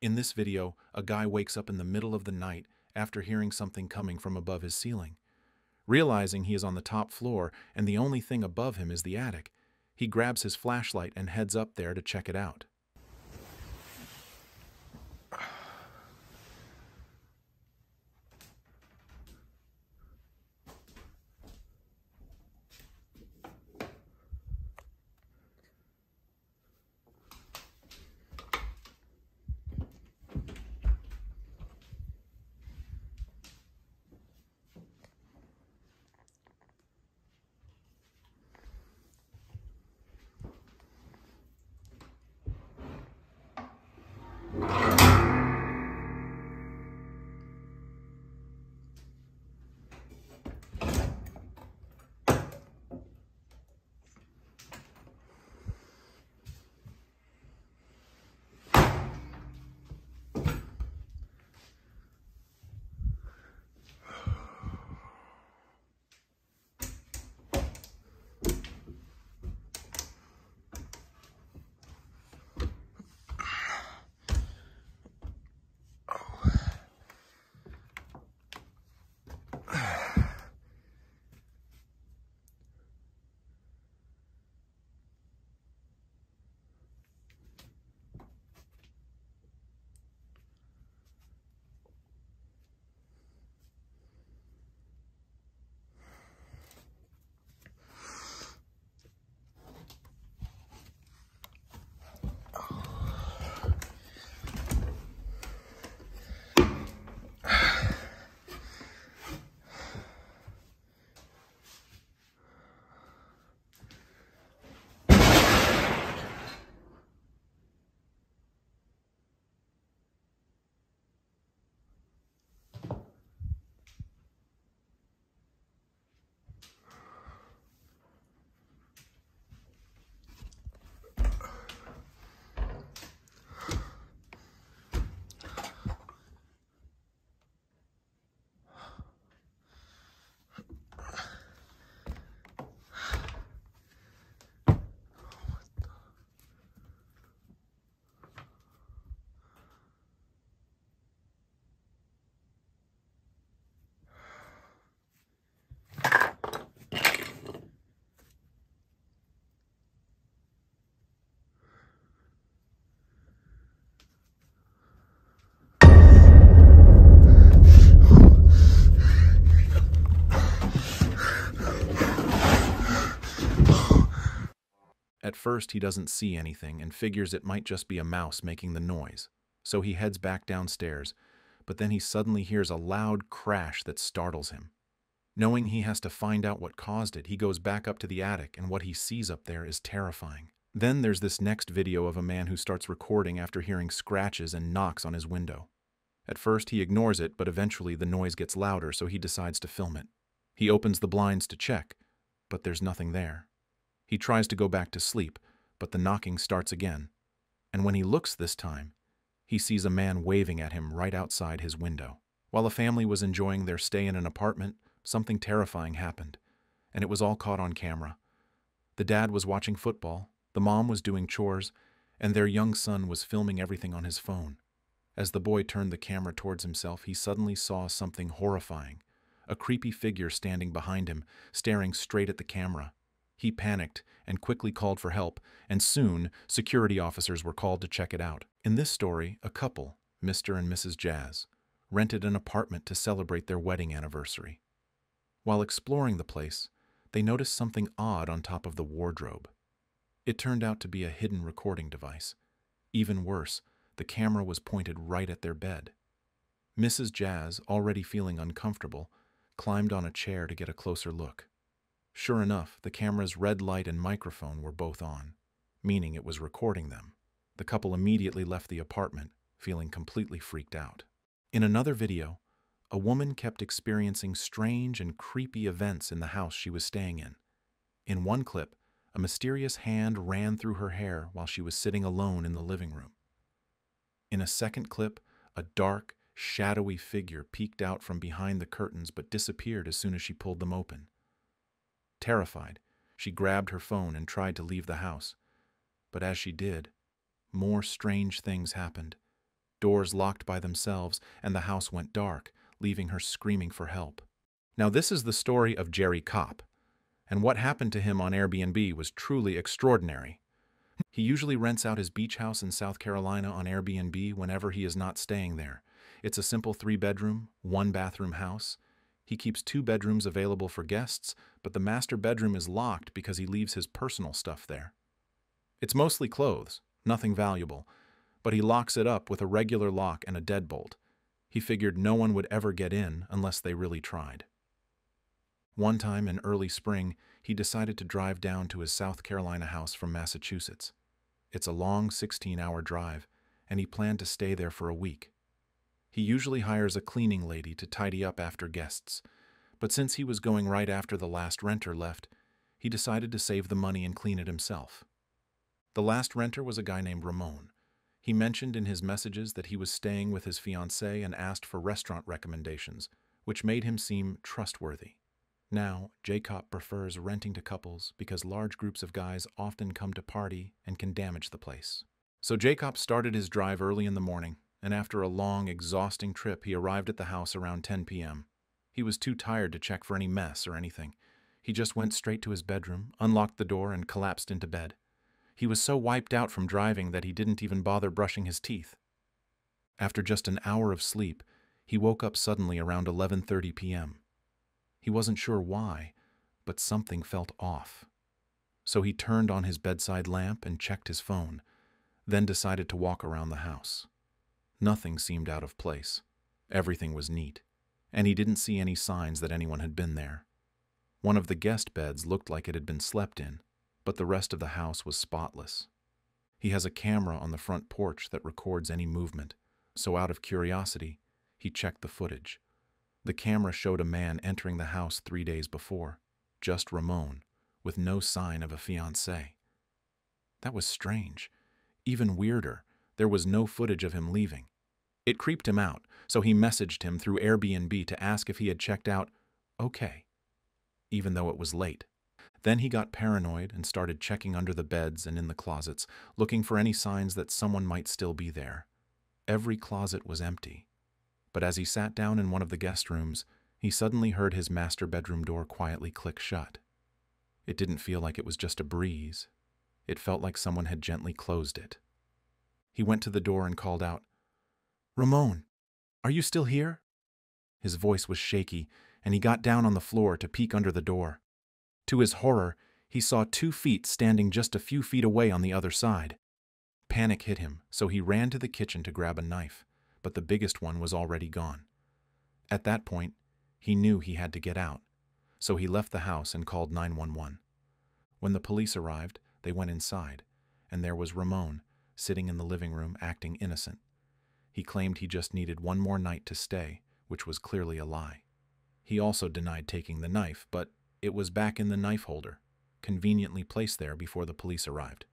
In this video, a guy wakes up in the middle of the night after hearing something coming from above his ceiling. Realizing he is on the top floor and the only thing above him is the attic, he grabs his flashlight and heads up there to check it out. At first, he doesn't see anything and figures it might just be a mouse making the noise, so he heads back downstairs, but then he suddenly hears a loud crash that startles him. Knowing he has to find out what caused it, he goes back up to the attic, and what he sees up there is terrifying. Then there's this next video of a man who starts recording after hearing scratches and knocks on his window. At first, he ignores it, but eventually the noise gets louder, so he decides to film it. He opens the blinds to check, but there's nothing there. He tries to go back to sleep, but the knocking starts again. And when he looks this time, he sees a man waving at him right outside his window. While a family was enjoying their stay in an apartment, something terrifying happened, and it was all caught on camera. The dad was watching football, the mom was doing chores, and their young son was filming everything on his phone. As the boy turned the camera towards himself, he suddenly saw something horrifying a creepy figure standing behind him, staring straight at the camera. He panicked and quickly called for help, and soon security officers were called to check it out. In this story, a couple, Mr. and Mrs. Jazz, rented an apartment to celebrate their wedding anniversary. While exploring the place, they noticed something odd on top of the wardrobe. It turned out to be a hidden recording device. Even worse, the camera was pointed right at their bed. Mrs. Jazz, already feeling uncomfortable, climbed on a chair to get a closer look. Sure enough, the camera's red light and microphone were both on, meaning it was recording them. The couple immediately left the apartment, feeling completely freaked out. In another video, a woman kept experiencing strange and creepy events in the house she was staying in. In one clip, a mysterious hand ran through her hair while she was sitting alone in the living room. In a second clip, a dark, shadowy figure peeked out from behind the curtains but disappeared as soon as she pulled them open. Terrified, she grabbed her phone and tried to leave the house. But as she did, more strange things happened. Doors locked by themselves, and the house went dark, leaving her screaming for help. Now, this is the story of Jerry Kopp, and what happened to him on Airbnb was truly extraordinary. He usually rents out his beach house in South Carolina on Airbnb whenever he is not staying there. It's a simple three bedroom, one bathroom house. He keeps two bedrooms available for guests, but the master bedroom is locked because he leaves his personal stuff there. It's mostly clothes, nothing valuable, but he locks it up with a regular lock and a deadbolt. He figured no one would ever get in unless they really tried. One time in early spring, he decided to drive down to his South Carolina house from Massachusetts. It's a long 16 hour drive, and he planned to stay there for a week. He usually hires a cleaning lady to tidy up after guests, but since he was going right after the last renter left, he decided to save the money and clean it himself. The last renter was a guy named Ramon. He mentioned in his messages that he was staying with his fiancée and asked for restaurant recommendations, which made him seem trustworthy. Now, Jacob prefers renting to couples because large groups of guys often come to party and can damage the place. So Jacob started his drive early in the morning, and after a long, exhausting trip, he arrived at the house around 10 p.m. He was too tired to check for any mess or anything. He just went straight to his bedroom, unlocked the door, and collapsed into bed. He was so wiped out from driving that he didn't even bother brushing his teeth. After just an hour of sleep, he woke up suddenly around 11:30 p.m. He wasn't sure why, but something felt off. So he turned on his bedside lamp and checked his phone, then decided to walk around the house. Nothing seemed out of place. Everything was neat, and he didn't see any signs that anyone had been there. One of the guest beds looked like it had been slept in, but the rest of the house was spotless. He has a camera on the front porch that records any movement, so out of curiosity, he checked the footage. The camera showed a man entering the house three days before, just Ramon, with no sign of a fiancée. That was strange. Even weirder, there was no footage of him leaving. It creeped him out, so he messaged him through Airbnb to ask if he had checked out okay, even though it was late. Then he got paranoid and started checking under the beds and in the closets, looking for any signs that someone might still be there. Every closet was empty but as he sat down in one of the guest rooms, he suddenly heard his master bedroom door quietly click shut. It didn't feel like it was just a breeze. It felt like someone had gently closed it. He went to the door and called out, Ramon, are you still here? His voice was shaky, and he got down on the floor to peek under the door. To his horror, he saw two feet standing just a few feet away on the other side. Panic hit him, so he ran to the kitchen to grab a knife but the biggest one was already gone. At that point, he knew he had to get out, so he left the house and called 911. When the police arrived, they went inside, and there was Ramon, sitting in the living room acting innocent. He claimed he just needed one more night to stay, which was clearly a lie. He also denied taking the knife, but it was back in the knife holder, conveniently placed there before the police arrived.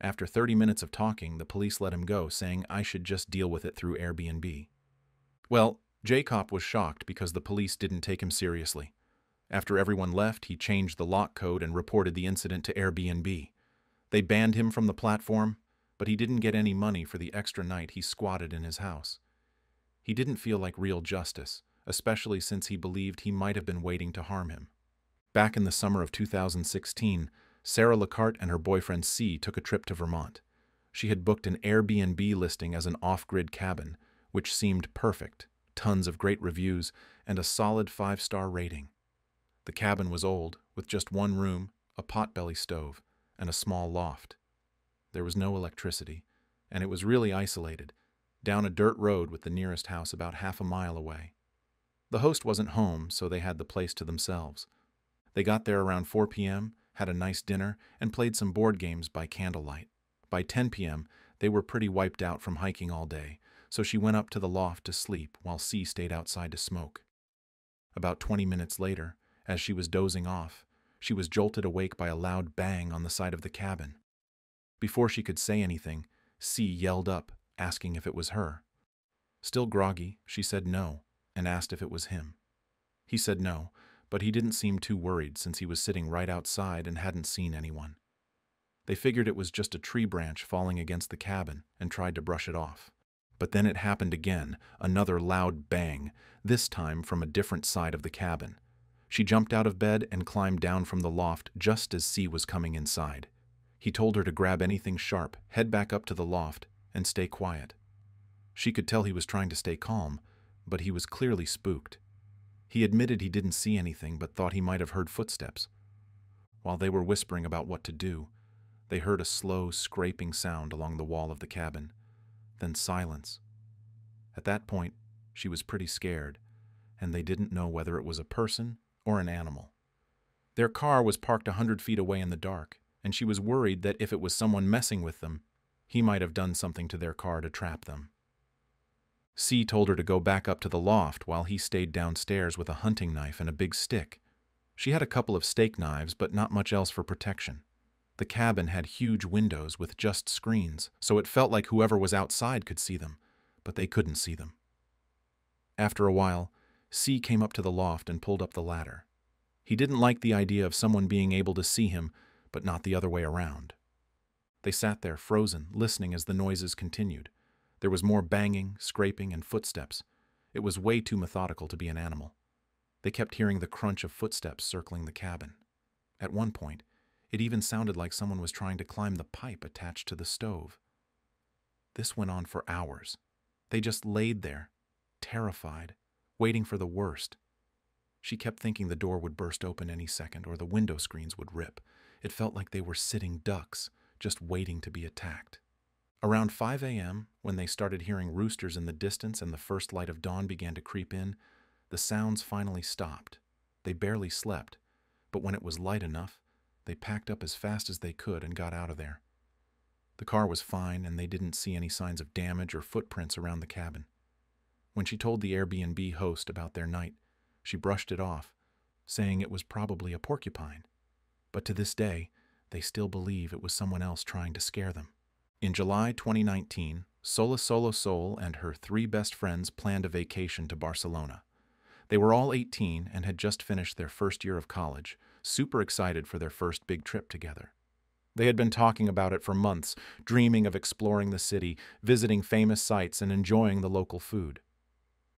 After 30 minutes of talking, the police let him go, saying I should just deal with it through Airbnb. Well, Jacob was shocked because the police didn't take him seriously. After everyone left, he changed the lock code and reported the incident to Airbnb. They banned him from the platform, but he didn't get any money for the extra night he squatted in his house. He didn't feel like real justice, especially since he believed he might have been waiting to harm him. Back in the summer of 2016, Sarah LaCarte and her boyfriend C took a trip to Vermont. She had booked an Airbnb listing as an off grid cabin, which seemed perfect tons of great reviews, and a solid five star rating. The cabin was old, with just one room, a potbelly stove, and a small loft. There was no electricity, and it was really isolated, down a dirt road with the nearest house about half a mile away. The host wasn't home, so they had the place to themselves. They got there around 4 p.m had a nice dinner, and played some board games by candlelight. By 10 p.m., they were pretty wiped out from hiking all day, so she went up to the loft to sleep while C stayed outside to smoke. About 20 minutes later, as she was dozing off, she was jolted awake by a loud bang on the side of the cabin. Before she could say anything, C yelled up, asking if it was her. Still groggy, she said no, and asked if it was him. He said no, but he didn't seem too worried since he was sitting right outside and hadn't seen anyone. They figured it was just a tree branch falling against the cabin and tried to brush it off. But then it happened again, another loud bang, this time from a different side of the cabin. She jumped out of bed and climbed down from the loft just as C was coming inside. He told her to grab anything sharp, head back up to the loft, and stay quiet. She could tell he was trying to stay calm, but he was clearly spooked. He admitted he didn't see anything but thought he might have heard footsteps. While they were whispering about what to do, they heard a slow, scraping sound along the wall of the cabin, then silence. At that point, she was pretty scared, and they didn't know whether it was a person or an animal. Their car was parked a hundred feet away in the dark, and she was worried that if it was someone messing with them, he might have done something to their car to trap them. C told her to go back up to the loft while he stayed downstairs with a hunting knife and a big stick. She had a couple of steak knives, but not much else for protection. The cabin had huge windows with just screens, so it felt like whoever was outside could see them, but they couldn't see them. After a while, C came up to the loft and pulled up the ladder. He didn't like the idea of someone being able to see him, but not the other way around. They sat there, frozen, listening as the noises continued. There was more banging, scraping, and footsteps. It was way too methodical to be an animal. They kept hearing the crunch of footsteps circling the cabin. At one point, it even sounded like someone was trying to climb the pipe attached to the stove. This went on for hours. They just laid there, terrified, waiting for the worst. She kept thinking the door would burst open any second or the window screens would rip. It felt like they were sitting ducks, just waiting to be attacked. Around 5 a.m., when they started hearing roosters in the distance and the first light of dawn began to creep in, the sounds finally stopped. They barely slept, but when it was light enough, they packed up as fast as they could and got out of there. The car was fine, and they didn't see any signs of damage or footprints around the cabin. When she told the Airbnb host about their night, she brushed it off, saying it was probably a porcupine. But to this day, they still believe it was someone else trying to scare them. In July 2019, Sola Solo Sol and her three best friends planned a vacation to Barcelona. They were all 18 and had just finished their first year of college, super excited for their first big trip together. They had been talking about it for months, dreaming of exploring the city, visiting famous sites, and enjoying the local food.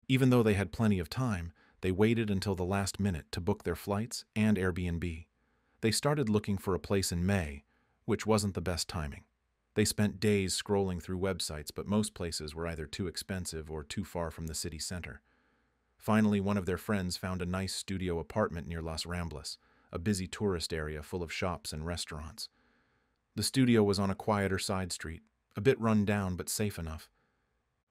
Even though they had plenty of time, they waited until the last minute to book their flights and Airbnb. They started looking for a place in May, which wasn't the best timing. They spent days scrolling through websites, but most places were either too expensive or too far from the city center. Finally, one of their friends found a nice studio apartment near Las Ramblas, a busy tourist area full of shops and restaurants. The studio was on a quieter side street, a bit run down but safe enough.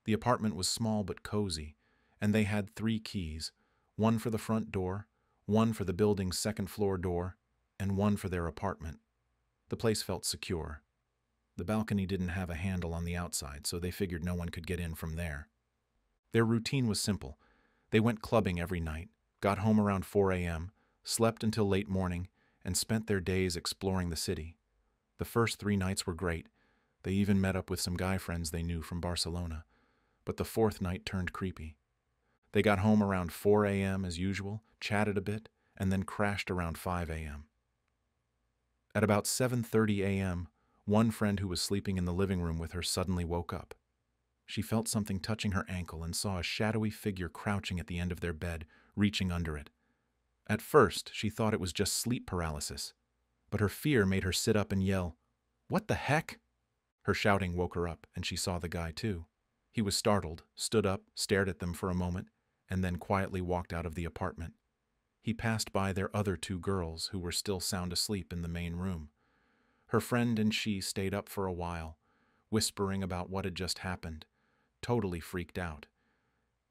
The apartment was small but cozy, and they had three keys one for the front door, one for the building's second floor door, and one for their apartment. The place felt secure. The balcony didn't have a handle on the outside, so they figured no one could get in from there. Their routine was simple. They went clubbing every night, got home around 4 a.m., slept until late morning, and spent their days exploring the city. The first three nights were great. They even met up with some guy friends they knew from Barcelona. But the fourth night turned creepy. They got home around 4 a.m. as usual, chatted a bit, and then crashed around 5 a.m. At about 7:30 a.m., one friend who was sleeping in the living room with her suddenly woke up. She felt something touching her ankle and saw a shadowy figure crouching at the end of their bed, reaching under it. At first, she thought it was just sleep paralysis, but her fear made her sit up and yell, What the heck? Her shouting woke her up, and she saw the guy too. He was startled, stood up, stared at them for a moment, and then quietly walked out of the apartment. He passed by their other two girls, who were still sound asleep in the main room. Her friend and she stayed up for a while, whispering about what had just happened, totally freaked out.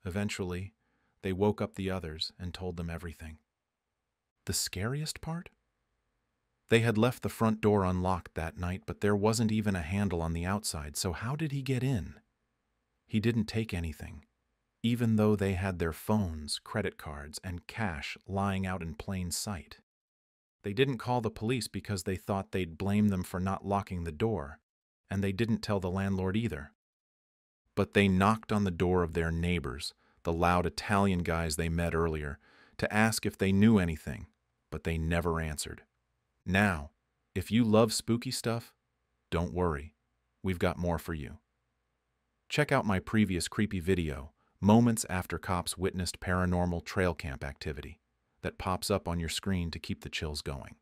Eventually, they woke up the others and told them everything. The scariest part? They had left the front door unlocked that night, but there wasn't even a handle on the outside, so how did he get in? He didn't take anything, even though they had their phones, credit cards, and cash lying out in plain sight. They didn't call the police because they thought they'd blame them for not locking the door, and they didn't tell the landlord either. But they knocked on the door of their neighbors, the loud Italian guys they met earlier, to ask if they knew anything, but they never answered. Now, if you love spooky stuff, don't worry. We've got more for you. Check out my previous creepy video, Moments After Cops Witnessed Paranormal Trail Camp Activity, that pops up on your screen to keep the chills going.